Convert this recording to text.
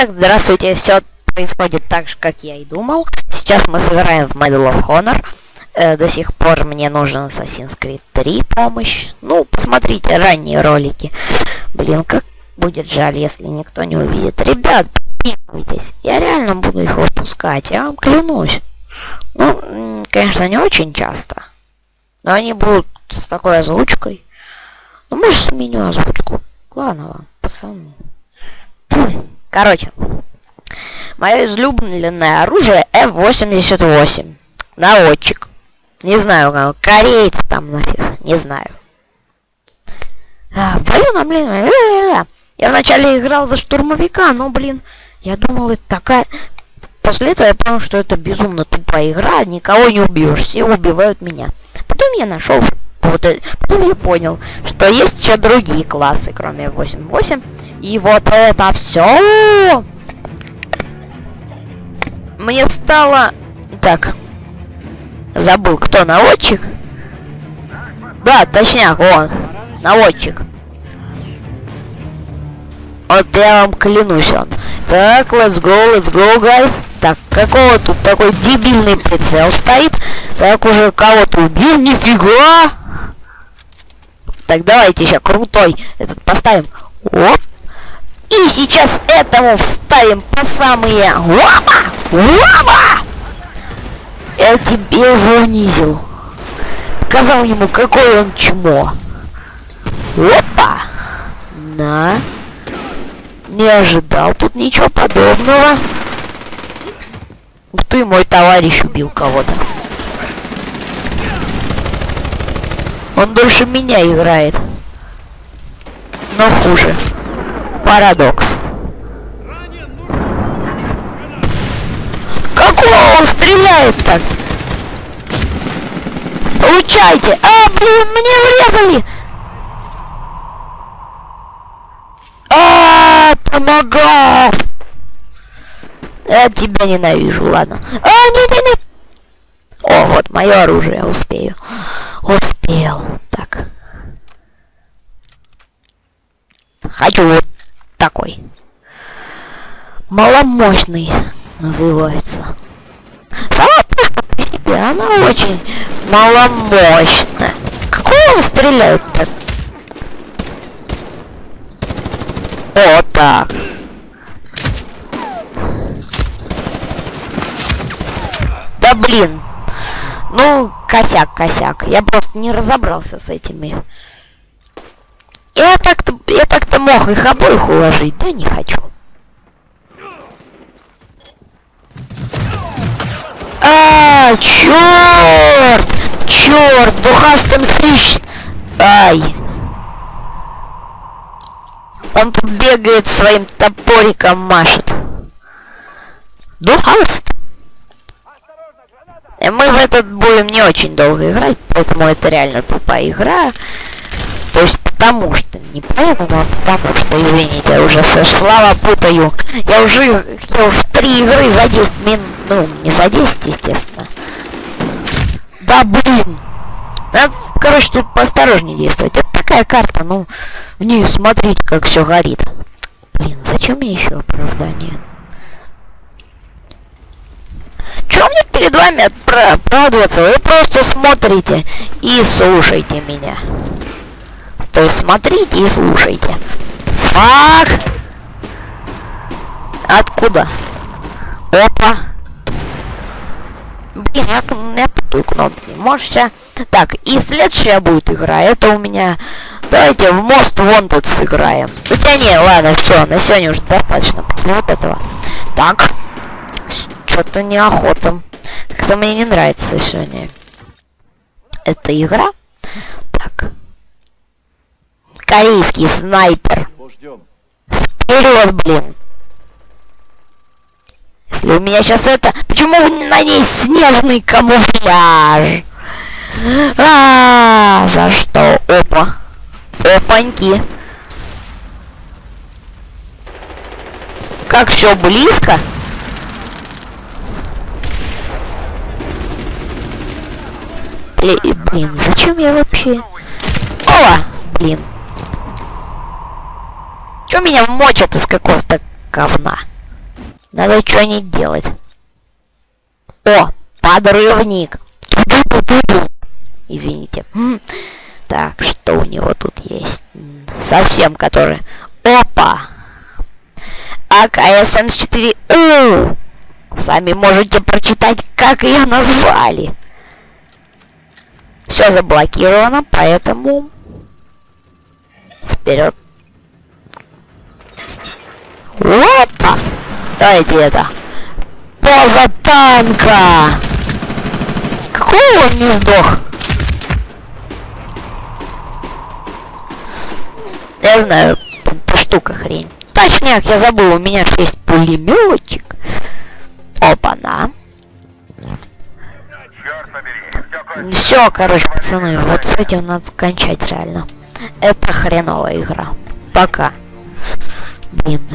Итак, здравствуйте, все происходит так же, как я и думал. Сейчас мы сыграем в Medal of Honor. Э, до сих пор мне нужен Assassin's Creed 3 помощь. Ну, посмотрите ранние ролики. Блин, как будет жаль, если никто не увидит. Ребят, подписывайтесь. Я реально буду их выпускать, я вам клянусь. Ну, конечно, не очень часто. Но они будут с такой озвучкой. Ну, может, сменю озвучку. Ладно вам, пацаны. Короче, мое излюбленное оружие F88. Наводчик. Не знаю, кореец там нафиг, не знаю. А, бою нам, блин, я вначале играл за штурмовика, но, блин, я думал, это такая... После этого я понял, что это безумно тупая игра, никого не убьешь, все убивают меня. Потом я нашел вот, потом я понял, что есть еще другие классы, кроме 8.8. И вот это все. Мне стало... Так. Забыл, кто наводчик? Да, точняк, он. Наводчик. Вот я вам клянусь он. Так, let's go, let's go, guys. Так, какого тут такой дебильный прицел стоит? Так, уже кого-то убил, нифига! Так, давайте еще крутой этот поставим. Оп. И сейчас этому вставим по самые... Опа! Опа! Я тебе его унизил. Показал ему, какой он чмо. Опа! На. Не ожидал тут ничего подобного. Ух ты, мой товарищ убил кого-то. Он дольше меня играет. Но хуже. Парадокс. Какого он стреляет так? Получайте! А, блин, мне врезали! А, помогал! Я тебя ненавижу, ладно. А, не-не-не! О, вот мое оружие, успею. Успел. Так. Хочу вот. Маломощный называется. Сама по себе, она очень маломощная. Какого он стреляет так? О, так. Да блин. Ну, косяк, косяк. Я просто не разобрался с этими. Я так-то, я так-то мог их обоих уложить, да не хочу. Черт! Черт! Духастен Фриш! Ай! Он тут бегает своим топориком машет. Духаст! Э, мы в этот будем не очень долго играть, поэтому это реально тупая игра. То есть потому что, не поэтому, а потому что, извините, я уже со слава путаю. Я уже, я уже три игры за 10 минут, ну, не за 10, естественно. Да, блин. Надо, короче, тут поосторожнее действовать. Это такая карта, ну, в ней смотрите, как все горит. Блин, зачем мне еще оправдание? Чё мне перед вами оправдываться? Вы просто смотрите и слушайте меня. То есть смотрите и слушайте. Фак! Откуда? Опа! Блин, я, я путаю кнопки. Можете... Так, и следующая будет игра. Это у меня... Давайте в Most Wanted сыграем. Хотя не, ладно, все, на сегодня уже достаточно после вот этого. Так что-то неохота. Как-то мне не нравится сегодня. эта игра. Так. Корейский снайпер. Вперед, блин. Если у меня сейчас это... Почему на ней снежный камуфляж? -а за что? Опа. Опаньки. Как все близко? Блин, зачем я вообще... О, блин. Чё меня мочат из какого-то говна? Надо что-нибудь делать. О, подрывник. Извините. Так, что у него тут есть? Совсем который. Опа! АКСМ-4У. Сами можете прочитать, как ее назвали. Все заблокировано, поэтому вперед. Опа! Давайте это. Поза танка! Какого он не сдох? Я знаю, эта штука хрень. Точняк, я забыл, у меня же есть пулеметчик. Опа-на. Все, короче, пацаны, вот с этим надо кончать реально. Это хреновая игра. Пока. Блин.